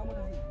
কেমন আছিস